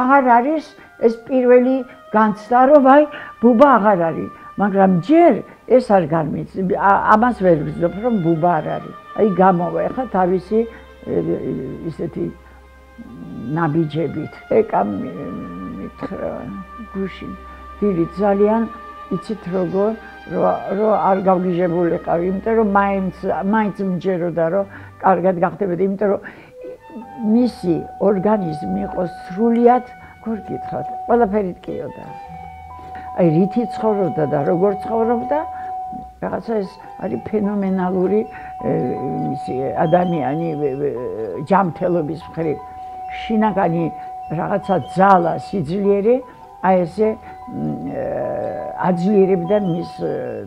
აღარ არის ეს პირველი განცდა, რომ აი ბუბა აღარ არის, მაგრამ ჯერ ეს არ განმიც ამას ვერ ვიზნობ, რომ ბუბა არ არის. აი გამოვა ახლა თავისი ისეთი ნაბიჯებით. ეკა მითხრა გუშინ დიდი ძალიან იცით როგორ რო არ გავგიჟებულიყავი, იმიტომ რომ მაინც მაინც მჯეროდა რომ კარგად გახდებოდი, იმიტომ რომ მისი ორგანიზმი იყო სრულიად გორგითხოთ. ყველაფერი ტკიოდა. აი რითი ცხოვრობდა და როგორ ცხოვრობდა? რაღაცა ეს არის ფენომენალური მისი ადამიანი ჯამთელობის მხრივ. შინაგანი რაღაცა ძალა, სიძლიერე აი ესე აძლიერებდა მის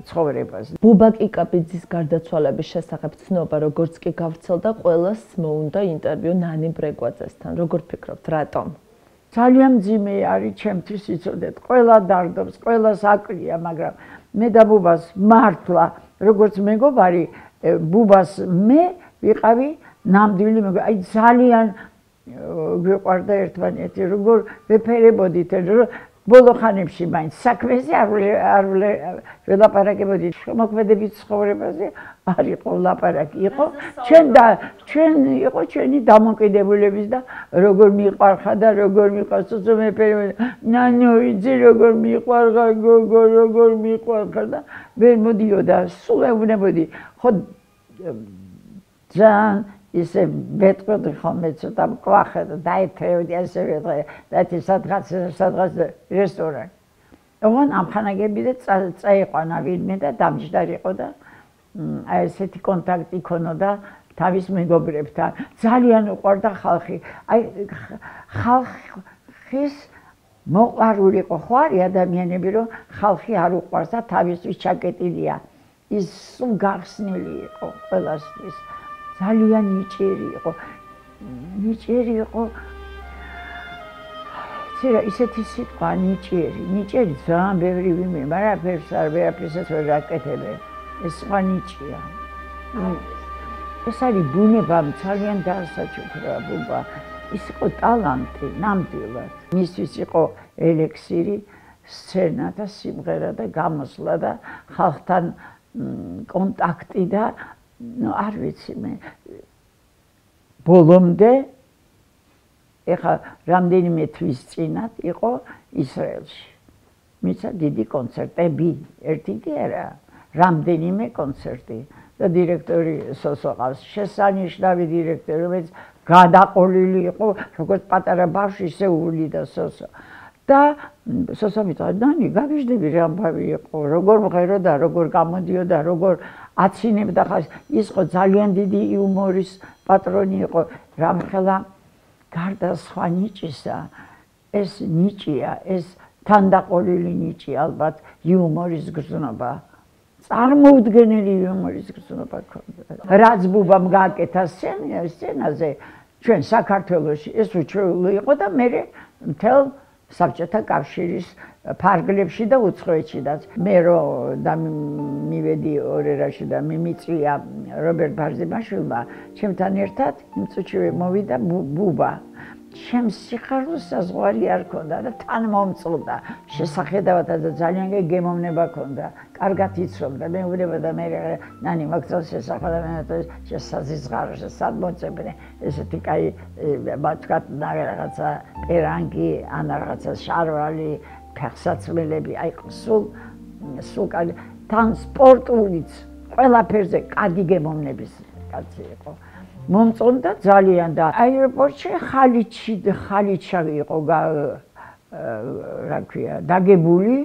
ცხოვრებას. ბუბაკი კაპიძის გარდაცვალების შესახებ ცნობა როგორც კი გავრცელდა, ყოველას მოუნდა ინტერვიუ ნანი ბრეგვაძესთან. როგორ ფიქრობთ, რატომ? ძალიან ძიმე არის ჩემთვის იცოდეთ. ყველა დარდობს, ყველა საკლია, მაგრამ მე და ბუბას მართლა, როგორც მეგობარი, ბუბას მე ვიყავი ნამდვილი მეგობარი. აი ძალიან გვიყვარდა ერთმანეთი, როგორ ვეფერებოდით, რომ ბოლო ხანებში მაინც საქმეზე არ არ ველაპარაკებოდი შემოქმედებით ცხოვრებაზე არ იყო ლაპარაკი იყო ჩვენ და ჩვენ იყო ჩვენი დამოკიდებულების და როგორ მიყვარხა და როგორ მიყვარს უზომეფე ნანო იცი როგორ მიყვარხა გოგო როგორ მიყვარხა და ვერ მოდიოდა სულ ეუბნებოდი ხო ძალიან ისე მეტყვი ხოლმე ცოტა კვახა და დაეთრევდი ასე ვეთრე და ეს სადღაც სადღაც რესტორანი. ოღონ ამხანაგები და წაიყვანა ვინმე და დამჯდარიყო და აი ესეთი კონტაქტი ქონოდა თავის მეგობრებთან. ძალიან უყვარდა ხალხი. აი ხალხის მოყარული იყო ხო არის ადამიანები რომ ხალხი არ უყვარს და თავისთვის ჩაკეტილია. ის სულ გახსნილი იყო ყველასთვის. ძალიან ნიჭიერი იყო. ნიჭიერი იყო. ცირა ისეთი სიტყვა ნიჭიერი, ნიჭიერი ძალიან ბევრი ვიმე, მაგრამ ფერს არ ვერაფერსაც ვერ აკეთებე. ეს სხვა ნიჭია. ეს არის ბუნება ძალიან დაასაჩუქრა ბუბა. ის იყო ტალანტი, ნამდვილად. მისთვის იყო ელექსირი, სცენა და სიმღერა და გამოსვლა და ხალხთან კონტაქტი და ну არ ვიცი მე. ბოლომდე ეხა რამდენიმე თვის წინათ იყო ისრაელში. მიცა დიდი კონცერტები. ერთი კი არა რამდენიმე კონცერტი. და დირექტორი სოსო ყავს შესანიშნავი დირექტორი რომელიც გადაყოლილი იყო როგორც პატარა ბავშვი შეული და სოსო და ნანი გაგიჟდები რა ამბავი იყო როგორ მღერო და როგორ გამოდიოდა როგორ აცინებდა ხარ ის ხო ძალიან დიდი იუმორის პატრონი იყო რამხელა გარდა სხვა ნიჭისა. ეს ნიჭია ეს თანდაყოლილი ნიჭი ალბათ იუმორის გზნობა წარმოუდგენელი იუმორის გზნობა ქონდა. რაც ბუბამ გააკეთა სცენაზე ჩვენ საქართველოსში ეს უჩვეული იყო და მე მთელ საბჭოთა კავშირის ფარგლებში და უცხოეთში და მე რო და მივედი ორერაში და მიმიწვია რობერტ ბარზიმაშვილმა ჩემთან ერთად იმ წუთში მოვიდა ბუბა ჩემს სიხარულს საზღვარი არ ქონდა და თან მომწონდა. შესახედავად და ძალიან გემოვნება ქონდა. კარგად იცრობდა. მე ურება და მე ნანი მაგწოს შესახედავად მე შესაძიზღაროშე სად მოწებნე. ესეთი კაი ბატკატ და რაღაცა პერანგი, ან რაღაცა შარვალი, ფეხსაცმელები, აი სულ სულ კაი თან სპორტულიც ყველაფერზე კარგი გემოვნების კაცი იყო. მომწონდა ძალიან და აეროპორტში ხალიჩი ხალიჩა იყო რა ქვია დაგებული.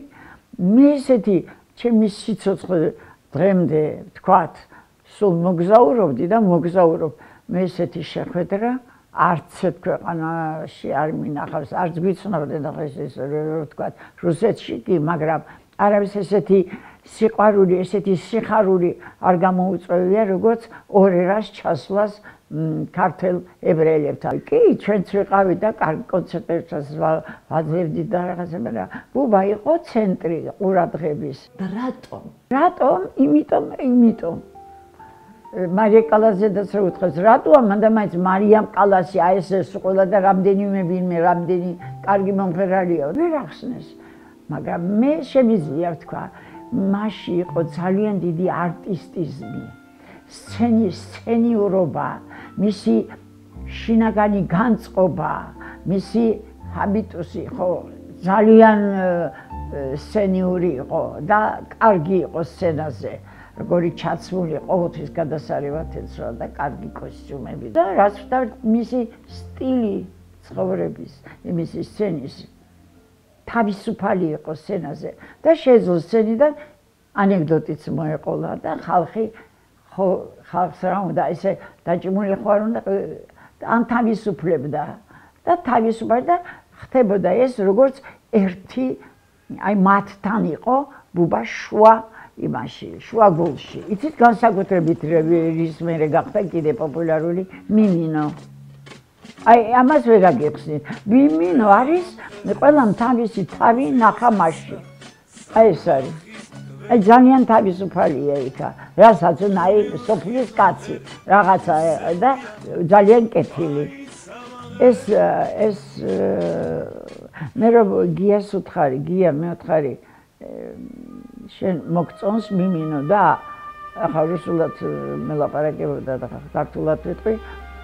მე ესეთი ჩემი სიცოცხლე დღემდე თქვათ სულ მოგზაურობდი და მოგზაურობ. მე ესეთი შეხვედრა არც ერთ ქვეყანაში არ მინახავს არც გვიცნობდი და ეს რა თქვათ რუსეთში კი მაგრამ არავის ესეთი სიყვარული, ესეთი სიხარული არ გამოუწევია, როგორც ორერას ჩასვლას ქართელ ებრაელებთან. კი, ჩვენც ვიყავით და კარგი კონცერტებსაც ვაძლევდით და რაღაცა, მაგრამ ბუბა იყო ცენტრი ყურადღების. და რატომ? რატომ? იმიტომ, იმიტომ. მარია კალაზედაც რო უთხრეს რატოა მანდა მაინც მარიამ კალასი აი ეს ყველა და რამდენიმე ვინმე რამდენი კარგი მომღერალია ვერ ახსნეს მაგრამ მე შემიძლია ვთქვა მასში იყო ძალიან დიდი არტისტიზმი სცენი სცენიურობა მისი შინაგანი განწყობა მისი ჰაბიტუსი ხო ძალიან სცენიური იყო და კარგი იყო სცენაზე როგორი ჩაცმული ყოველთვის გადასარევად ეცრა და კარგი კოსტიუმები და რაც ვთქვათ მისი სტილი ცხოვრების იმისი სცენის თავისუფალი იყო სცენაზე და შეძლო სცენიდან ანეკდოტიც მოეყოლა და ხალხი ხო ხალხს რა უნდა ესე დაჭიმული ხوار უნდა ან თავისუფლებდა და თავისუფლდა ხდებოდა ეს როგორც ერთი აი მათთან იყო ბუბა შუა იმაში, შუა გულში. იცით განსაკუთრებით რევის მერე გახდა კიდე პოპულარული მიმინო. აი ამას ვერ აგიხსნით მიმინო არის ყველა თავისი თავი ნახამაში? აი ეს არის. აი ძალიან თავისუფალია იქა. რასაც აი სოფლის კაცი რაღაცა და ძალიან კეთილი. ეს ეს მე რო გიას უთხარი გია მე უთხარი შენ მოგწონს მიმინო და ახლა რუსულად მელაპარაკებოდა და ქართულად ვიტყვი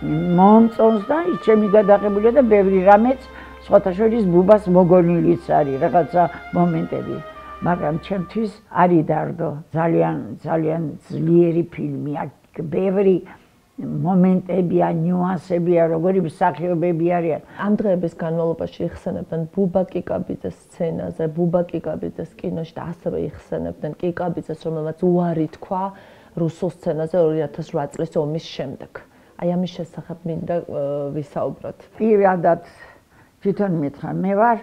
მომწონს და ჩემი გადაღებულია და ბევრი რამეც სხვათა შორის ბუბას მოგონილიც არის რაღაცა მომენტები მაგრამ ჩემთვის არის დარდო ძალიან ძალიან ძლიერი ფილმია ბევრი მომენტებია, ნიუანსებია, როგორი მსახიობები არიან. ამ დღეების განმავლობაში იხსენებდნენ ბუბა კიკაბიძეს სცენაზე, ბუბა კიკაბიძეს კინოში და ასევე იხსენებდნენ კიკაბიძეს, რომელმაც უარი თქვა რუსულ სცენაზე 2008 წლის ომის შემდეგ. აი ამის შესახებ მინდა ვისაუბროთ. პირადად თვითონ მითხრა, მე ვარ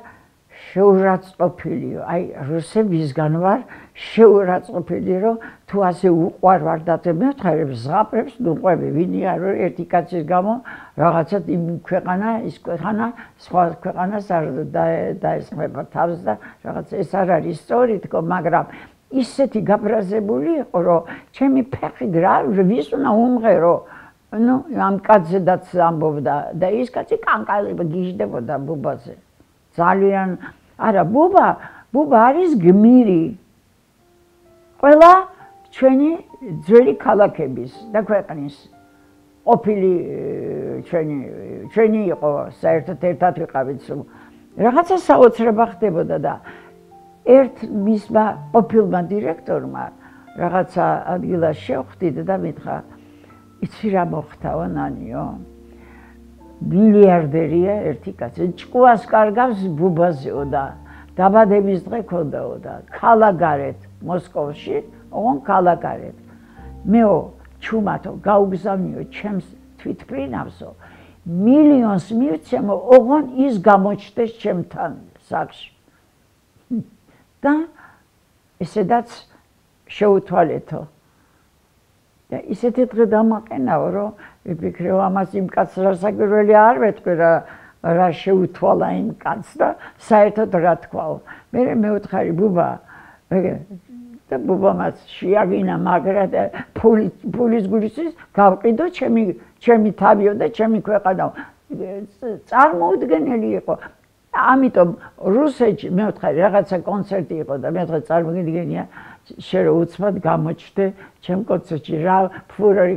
შეურაცხყოფილიო. აი რუსებისგან ვარ შეურაცხყოფილი, რომ თუ ასე უყვარ ვარ და მე ვთხარებს ზღაპრებს ნუყვები, ვინი არ არის ერთი კაცის გამო რაღაცა იმ ქვეყანა, ის ქვეყანა, სხვა ქვეყანას არ დაესხება თავს და რაღაც ეს არ არის სწორი თქო, მაგრამ ისეთი გაბრაზებული იყო, რომ ჩემი ფეხი რა ვის უნდა უმღერო? ну ამ კაცედაც ამბობდა და ის კაცი კანკალები გიждებოდა ბუბაზე. ძალიან არა ბუბა ბუბა არის გმირი. ყველა ჩვენი ძველი ქალაქების და ქვეყნის ყოფილი ჩვენი ჩვენი იყო საერთოდ ერთად ვიყავით სულ. რაღაცა საოცრება ხდებოდა და ერთ მისმა ყოფილმა დირექტორმა რაღაცა ადგილას შევხვდით და მითხრა იცი რა მოხდაო ნანიო. მილიარდერია ერთი კაცი. ჭკუას კარგავს ბუბაზეო და დაბადების დღე ქონდაო და ქალაგარეთ მოსკოვში ოღონ ქალაგარეთ მეო ჩუმათო გაუგზავნიო ჩემს თვითფრინავსო. მილიონს მივცემო ოღონ ის გამოჩდეს ჩემთან სახში და ესედაც შეუთვალეთო და ისეთი დღე დამაყენაო რომ ვიფიქრე ამას იმ კაცს რა საკვირველი არ ვეთქვი რა რა შეუთვალა იმ კაცს და საერთოდ რა თქვაო მე მე ვთხარი ბუბა და ბუბამაც შეაგინა მაგრა და ფული ფულის გულისის გავყიდო ჩემი ჩემი თავიო და ჩემი ქვეყანა წარმოუდგენელი იყო. ამიტომ რუსეთში მე ვთხარი რაღაცა კონცერტი იყო და მე ვთხარი წარმოგიდგენია შე რო უცბად გამოჩდე ჩემ კონცერტში რა ფურორი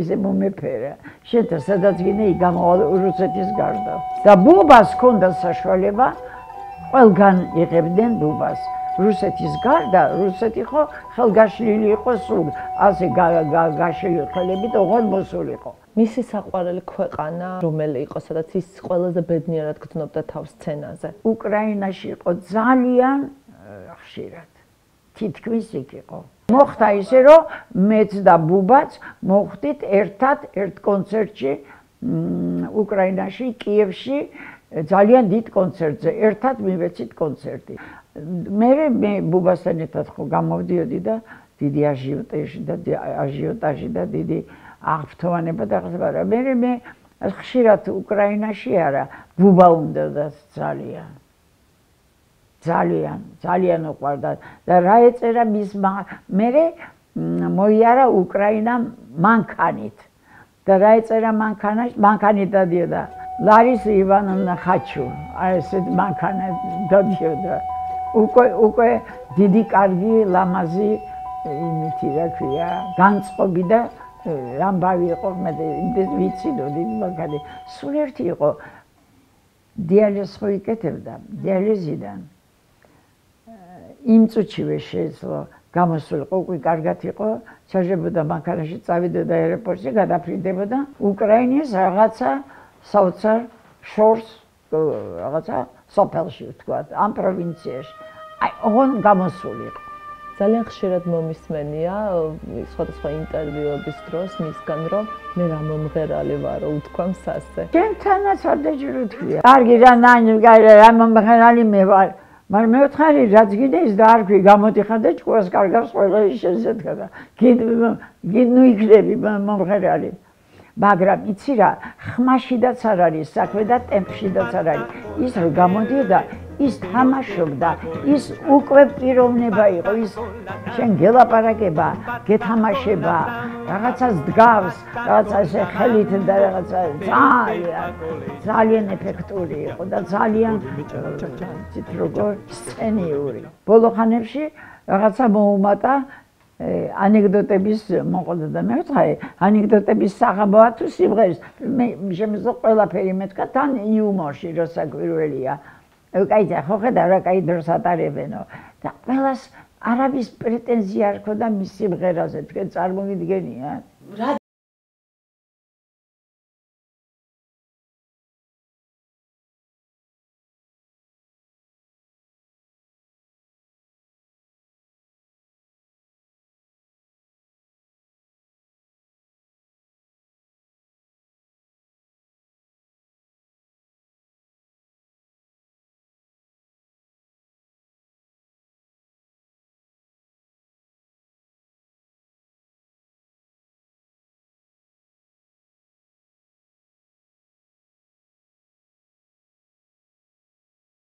ისე მომეფერა შენთან სადაც გინე იგამოვალ რუსეთის გარდა და ბუბას ქონდა საშუალება ყველგან იღებდნენ ბუბას რუსეთის გარდა რუსეთი ხო ხელგაშლილი იყო სულ ასე გაშლილი ხელებით ოღონ მოსულიყო მისი საყვარელი ქვეყანა რომელი იყო სადაც ის ყველაზე ბედნიერად გრძნობდა თავს სცენაზე უკრაინაში იყო ძალიან ხშირად თითქმის იქ იყო. მოხდა ისე, რომ მეც და ბუბაც მოხდით ერთად ერთ კონცერტში უკრაინაში, კიევში, ძალიან დიდ კონცერტზე. ერთად მივეცით კონცერტი. მე მე ბუბასთან ერთად ხო გამოვდიოდი და დიდი აჟიოტაჟი და აჟიოტაჟი და დიდი აღფრთოვანება და ხება. მე მე ხშირად უკრაინაში არა, ბუბა უნდა და ძალიან ძალიან ძალიან უყვარდა. და რა ეწერა მის მე მოიარა უკრაინამ მანქანით. და რა ეწერა მანქანაში მანქანი დადიოდა. ლარის ივანოვნა ხაჩუ. აი ესეთ მანქანა დადიოდა. უკვე უკვე დიდი კარგი ლამაზი იმითი რა ქვია განწყობი და ამბავი იყო მე ვიცინოდი მაგარი სულ ერთი იყო. დიალიზს ხო იკეთებდა დიალიზიდან იმ წუთშივე შეძლო გამოსულიყო უკვე კარგად იყო ჩაჟებოდა მანქანაში წავიდოდა აეროპორტში გადაფრინდებოდა უკრაინის რაღაცა საოცარ შორს რაღაცა სოფელში თქვა ამ პროვინციაში აი ოღონ გამოსულიყო ძალიან ხშირად მომისმენია სხვადასხვა ინტერვიუების დროს მისგან რომ მე რა მომღერალი ვარო უთქვამს ასე. ჩემთანაც არ დაჯერო თქვია. კარგი რა ნანი რა მომღერალი მე ვარ. მაგრამ მე ვთხარი რაც გინდეს და არ ქვი გამოდიხარ და ჭკუას კარგავს ყველა ის შეზედგა და გინ ნუ იქნები მომღერალი. მაგრამ იცი რა ხმაშიდაც არ არის საქმე და ტემპშიდაც არ არის. ის რომ გამოდიოდა ის თამაშობდა, ის უკვე პიროვნება იყო, ის შენ გელაპარაკება, გეთამაშება, რაღაცას დგავს, რაღაცას ხელით და რაღაცა ძალიან ძალიან ეფექტური იყო და ძალიან როგორ სცენიური. ბოლო ხანებში რაღაცა მოუმატა ანეკდოტების მოყოლა და მე ვთქვი, ანეკდოტების საღამოა თუ სიმღერის მე შემიძლია ყველაფერი მეთქვა თან იუმორში, როცა გვირველია. კაიცა ხო ხედავ რა კაი დროს ატარებენო. და ყველას არავის პრეტენზია არ ქონდა მის სიმღერაზე თქვენ წარმოგიდგენია რა